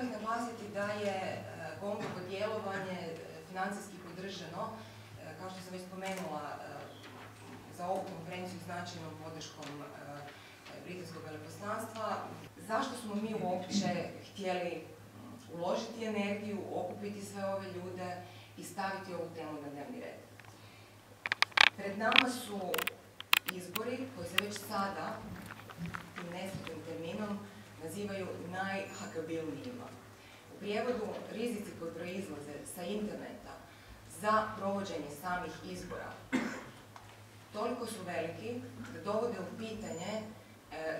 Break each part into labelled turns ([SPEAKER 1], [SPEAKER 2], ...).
[SPEAKER 1] bih naglasiti da je e, GONG-ovo djelovanje e, financijski podržano, e, kao što sam već spomenula, za ovu konferenciju značajnom podrškom britanskog veleposlanstva. Zašto smo mi uopće htjeli uložiti energiju, okupiti sve ove ljude i staviti ovu temu na dnevni red? Pred nama su izbori koji se već sada nazivaju najhakabilnijima. U prijevodu rizici koji proizlaze sa interneta za provođenje samih izbora toliko su veliki da dovode u pitanje e,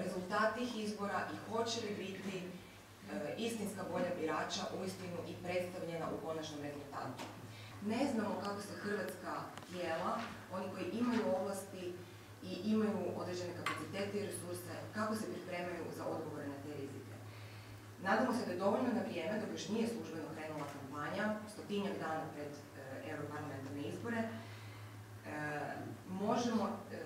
[SPEAKER 1] rezultat tih izbora i hoće li biti e, istinska volja birača uistinu i predstavljena u konačnom rezultatu. Ne znamo kako se hrvatska tijela, oni koji imaju ovlasti i imaju određene kapacitete i resurse, kako se pripremaju za odgovore na te rizike. Nadamo se da je dovoljno na vrijeme, dok još nije službeno krenula kampanja, stotinjak dana pred e, europarlamentarne izbore, možemo e,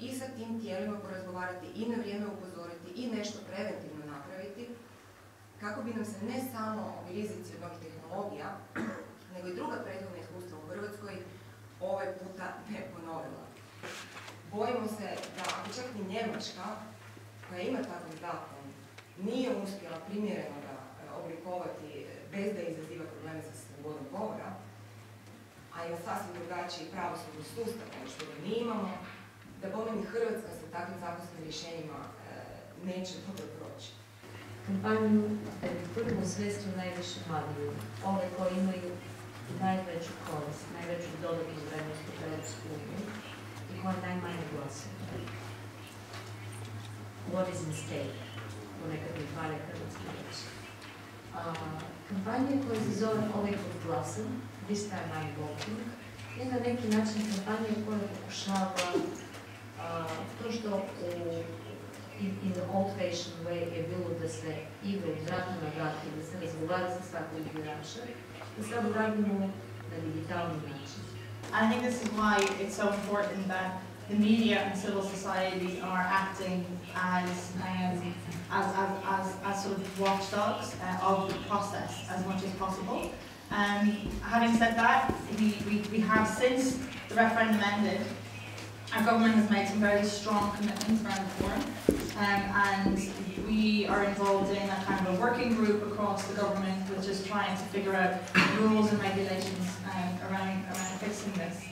[SPEAKER 1] i sa tim tijelima porazgovarati i na vrijeme upozoriti i nešto preventivno napraviti kako bi nam se ne samo ovi rizici od novih tehnologija, nego i druga prethodna iskustva u Hrvatskoj ovaj puta ne ponovila. Bojimo se da ako čak ni Njemačka, koja ima takav zakon, nije uspjela primjereno ga e, oblikovati e, bez da izaziva probleme sa slobodom govora, a ima sasvim drugačiji pravosudni sustav nego što ga mi imamo, da pomeni Hrvatska sa takvim zakonskim rješenjima e, neće dobro proći.
[SPEAKER 2] Kampanju prvo svesti najviše mladi ljudi, ove koji imaju najveću korist, najveću dodanu vrednost u Hrvatsku uniju i koje najmanje glasaju. What is in Uh, koje se zove glasan, This time I'm voting, je na neki način kampanja koja pokušava uh, to što in, the old-fashioned way je bilo da se igra na da se razgovara sa svakog igrača, da sad uradimo na način.
[SPEAKER 3] I think this is why it's so important that the media and civil society are acting as um, as, as, as, as sort of watchdogs uh, of the process as much as possible. Um, having said that, we, we, we have since the referendum ended, our government has made some very strong commitments around reform um, and we are involved in a kind of a working group across the government which is trying to figure out rules and regulations um, around, around fixing this.